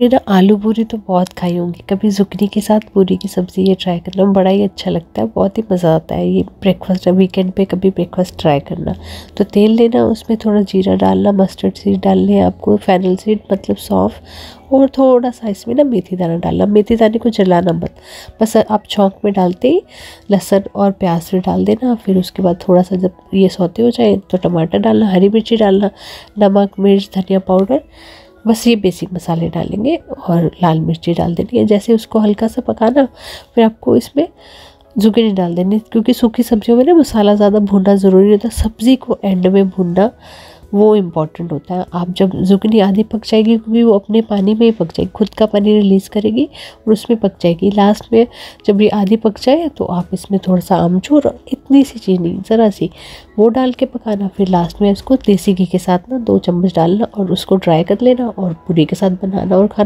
ये आलू पूरी तो बहुत खाई होंगी। कभी जुकनी के साथ पूरी की सब्ज़ी ये ट्राई करना, बड़ा ही अच्छा लगता है, बहुत ही मज़ा आता है ये ब्रेकफास्ट वीकेंड पे कभी ब्रेकफास्ट ट्राई करना। तो तेल लेना, उसमें थोड़ा जीरा डालना मस्टर्ड सीड डालने आपको फैनल सीड मतलब सौंफ, और थोड़ा सा इसमें ना मेथी दाना डालना। मेथी दाने को जलाना मत, बस आप छौंक में डालते ही लहसुन और प्याज भी डाल देना, फिर उसके बाद थोड़ा सा जब ये सौते हो जाए तो टमाटर डालना, हरी मिर्ची डालना, नमक, मिर्च, धनिया पाउडर बस ये बेसिक मसाले डालेंगे और लाल मिर्ची डाल देनी है। जैसे उसको हल्का सा पकाना, फिर आपको इसमें जुगनी डाल देनी क्योंकि सूखी सब्जियों में ना मसाला ज़्यादा भूनना ज़रूरी होता। है सब्ज़ी को एंड में भूनना वो इंपॉर्टेंट होता है। आप जब जुकनी आधी पक जाएगी, क्योंकि वो अपने पानी में ही पक जाएगी, खुद का पानी रिलीज़ करेगी और उसमें पक जाएगी। लास्ट में जब ये आधी पक जाए तो आप इसमें थोड़ा सा आमचूर इतनी सी चीनी, ज़रा सी वो डाल के पकाना। फिर लास्ट में इसको देसी घी के साथ ना दो चम्मच डालना और उसको ड्राई कर लेना और पूरी के साथ बनाना और खाना।